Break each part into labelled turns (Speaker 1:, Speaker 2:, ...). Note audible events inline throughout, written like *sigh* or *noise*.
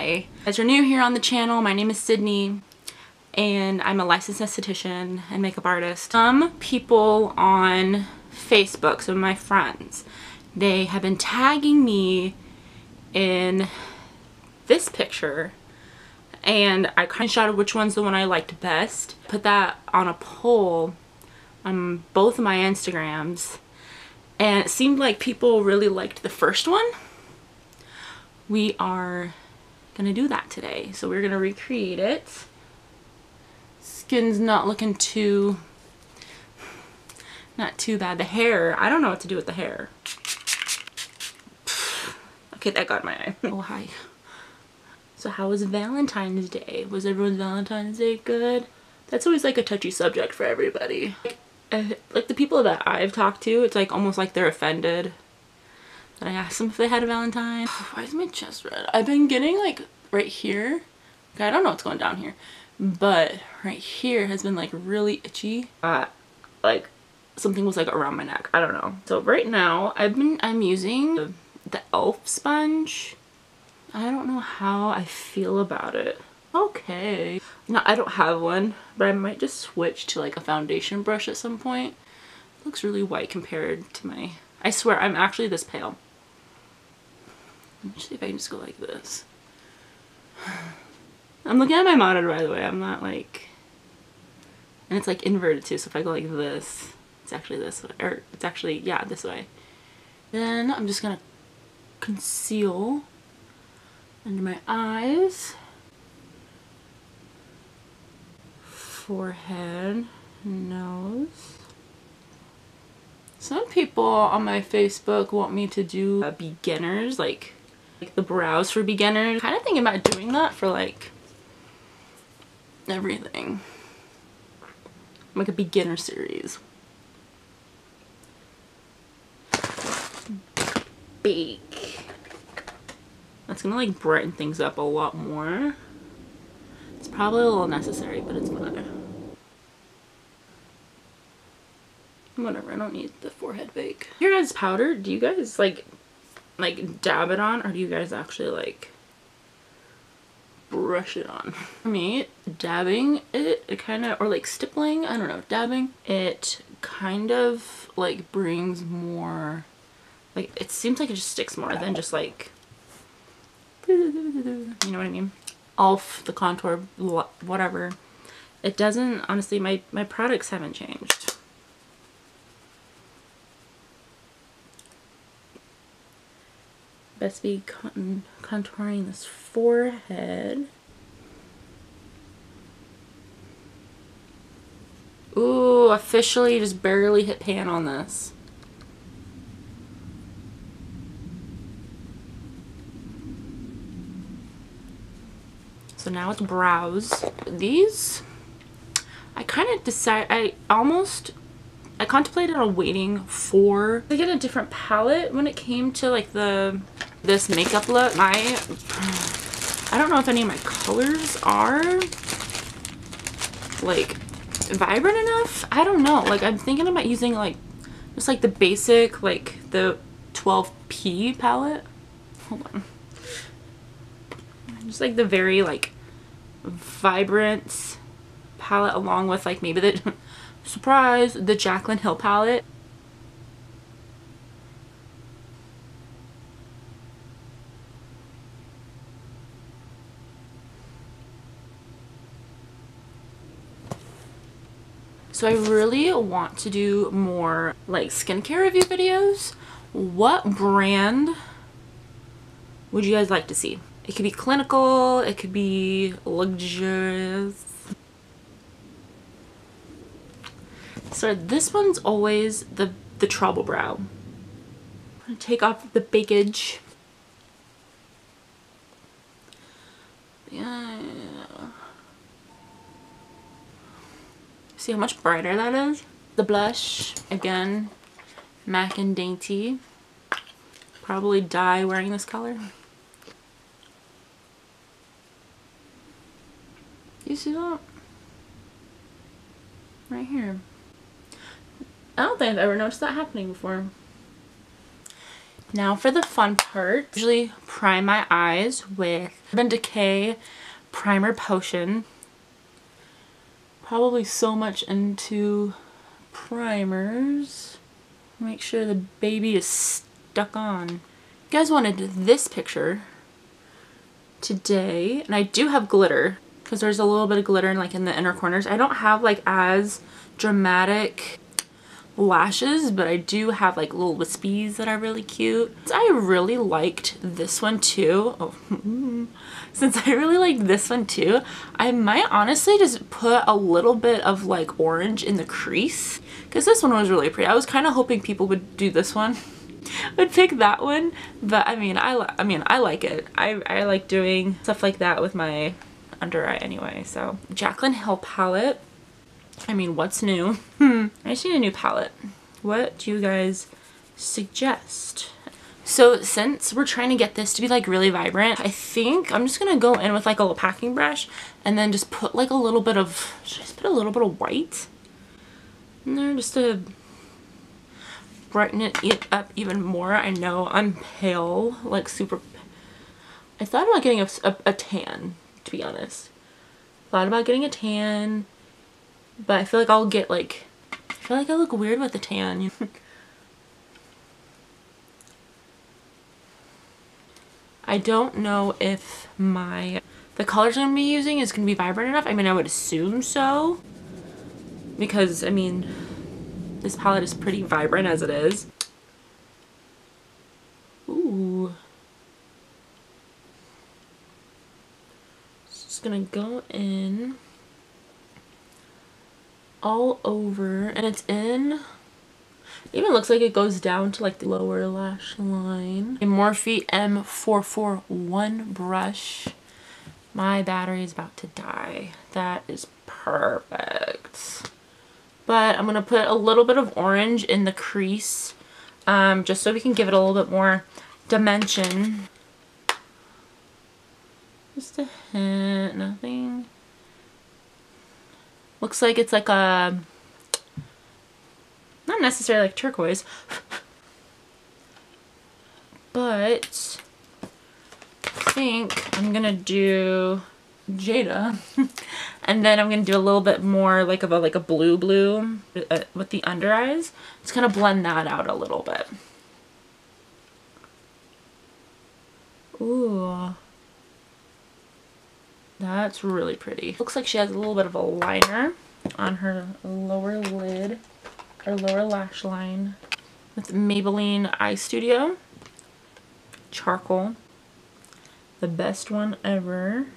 Speaker 1: Hi. As you're new here on the channel, my name is Sydney and I'm a licensed esthetician and makeup artist. Some people on Facebook, some of my friends, they have been tagging me in this picture and I kind of shot which one's the one I liked best. Put that on a poll on both of my Instagrams and it seemed like people really liked the first one. We are gonna do that today. So we're gonna recreate it. Skin's not looking too, not too bad. The hair, I don't know what to do with the hair. *sighs* Okay, that got my eye. *laughs* Oh, hi. So how was Valentine's Day? Was everyone's Valentine's Day good? That's always like a touchy subject for everybody. Like, uh, like the people that I've talked to, it's like almost like they're offended that I asked them if they had a Valentine. *sighs* Why is my chest red? I've been getting like right here. Okay, I don't know what's going down here, but right here has been like really itchy. Uh, like something was like around my neck. I don't know. So right now I've been, I'm using the, the e.l.f. sponge. I don't know how I feel about it okay. No, I don't have one, but I might just switch to like a foundation brush at some point. It looks really white compared to my... I swear, I'm actually this pale. See if I can just go like this. I'm looking at my monitor, by the way. I'm not like... And it's like inverted too, so if I go like this, it's actually this way. Or it's actually, yeah, this way. Then I'm just gonna conceal under my eyes. forehead, nose. Some people on my Facebook want me to do uh, beginners, like, like the brows for beginners. Kind of thinking about doing that for like everything. Like a beginner series. Bake. That's gonna like brighten things up a lot more. It's probably a little necessary, but it's whatever. Whatever, I don't need the forehead bake. Your guys' powder, do you guys like like dab it on or do you guys actually like brush it on? For me, dabbing it, it kind of, or like stippling, I don't know, dabbing, it kind of like brings more, like it seems like it just sticks more than just like, *laughs* you know what I mean? Off the contour, whatever. It doesn't, honestly, my, my products haven't changed. Best be con contouring this forehead. Ooh, officially just barely hit pan on this. So now it's brows. These, I kind of decided, I almost I contemplated on waiting for to get a different palette when it came to like the this makeup look. My, I don't know if any of my colors are like vibrant enough. I don't know. Like I'm thinking about using like just like the basic like the 12P palette. Hold on. Just like the very like vibrant palette along with like maybe the *laughs* surprise the Jaclyn Hill palette So I really want to do more like skincare review videos. What brand would you guys like to see? It could be clinical, it could be luxurious. So this one's always the, the trouble brow. I'm gonna take off the bakage. See how much brighter that is? The blush, again, MAC and Dainty. Probably die wearing this color. You see that? Right here. I don't think I've ever noticed that happening before. Now for the fun part, usually prime my eyes with Urban Decay Primer Potion. Probably so much into primers. Make sure the baby is stuck on. You guys wanted this picture today, and I do have glitter because there's a little bit of glitter in like in the inner corners. I don't have like as dramatic lashes, but I do have like little wispies that are really cute. I really liked this one too. Oh, *laughs* since I really liked this one too, I might honestly just put a little bit of like orange in the crease because this one was really pretty. I was kind of hoping people would do this one. *laughs* would pick that one but I mean I, I mean I like it I, I like doing stuff like that with my under eye anyway so Jaclyn Hill palette I mean, what's new? Hmm. I just need a new palette. What do you guys suggest? So since we're trying to get this to be like really vibrant, I think I'm just gonna go in with like a little packing brush and then just put like a little bit of, should I just put a little bit of white in there just to brighten it up even more. I know I'm pale, like super, I thought about getting a, a, a tan, to be honest. Thought about getting a tan, but I feel like I'll get like, I feel like I look weird with the tan. *laughs* I don't know if my, the colors I'm to be using is to be vibrant enough. I mean, I would assume so. Because, I mean, this palette is pretty vibrant as it is. Ooh. Just gonna go in all over and it's in it even looks like it goes down to like the lower lash line. A morphe m441 brush. My battery is about to die. That is perfect. But i'm gonna put a little bit of orange in the crease um, just so we can give it a little bit more dimension. Just a hint nothing Looks like it's like a, not necessarily like turquoise, *laughs* but I think I'm gonna do Jada *laughs* and then I'm gonna do a little bit more like of a like a blue blue uh, with the under eyes. Just kind of blend that out a little bit. Ooh. That's really pretty. Looks like she has a little bit of a liner on her lower lid or lower lash line with Maybelline Eye Studio charcoal. The best one ever.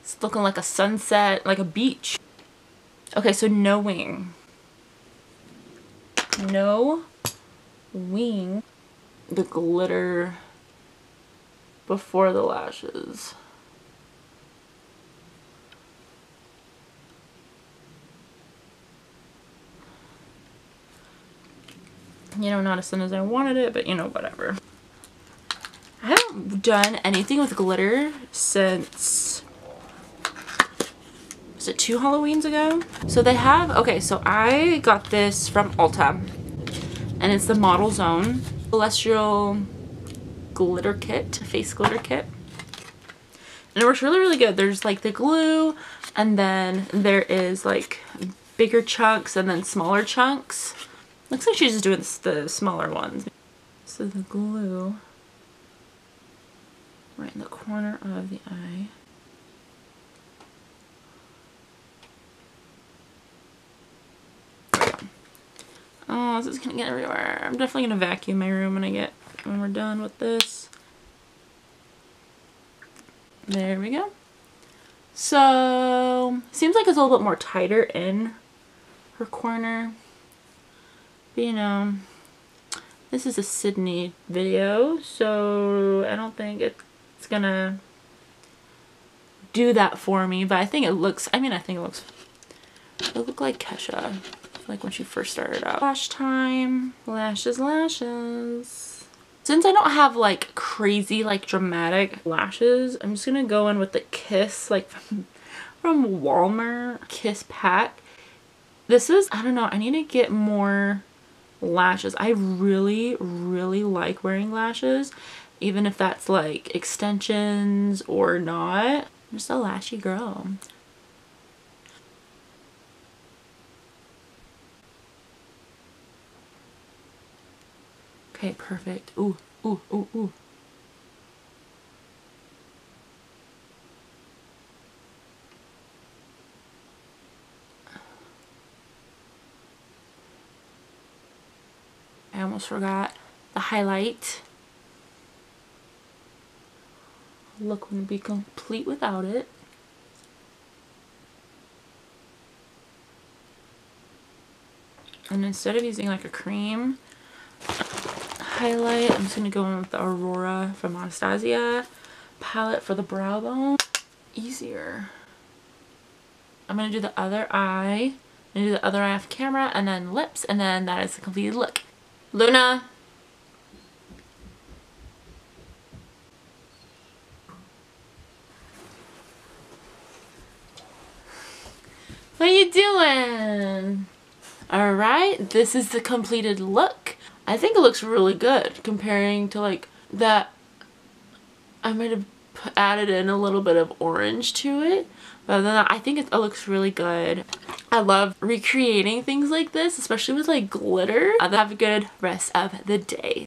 Speaker 1: It's looking like a sunset, like a beach. Okay, so no wing no wing the glitter before the lashes. You know, not as thin as I wanted it, but you know, whatever. I haven't done anything with glitter since was it two Halloweens ago? So they have, okay, so I got this from Ulta and it's the Model Zone Celestial Glitter Kit, face glitter kit. And it works really, really good. There's like the glue and then there is like bigger chunks and then smaller chunks. Looks like she's just doing the smaller ones. So the glue right in the corner of the eye. Oh, this is gonna get everywhere. I'm definitely gonna vacuum my room when I get when we're done with this. There we go. So seems like it's a little bit more tighter in her corner. But you know, this is a Sydney video, so I don't think it's gonna do that for me, but I think it looks, I mean, I think it looks, it look like Kesha like when she first started out. Lash time. Lashes, lashes. Since I don't have like crazy like dramatic lashes, I'm just gonna go in with the Kiss like *laughs* from Walmart Kiss pack. This is, I don't know, I need to get more lashes. I really, really like wearing lashes, even if that's like extensions or not. I'm just a lashy girl. Okay, perfect. Ooh, ooh, ooh, ooh. I almost forgot the highlight. Look wouldn't be complete without it. And instead of using like a cream highlight, I'm just going to go in with the Aurora from Anastasia palette for the brow bone. Easier. I'm going to do the other eye. I'm going to do the other eye off camera and then lips and then that is the completed look. Luna. What are you doing? Alright, this is the completed look. I think it looks really good comparing to like that I might have added in a little bit of orange to it. But that, I think it looks really good. I love recreating things like this, especially with like glitter. Have a good rest of the day.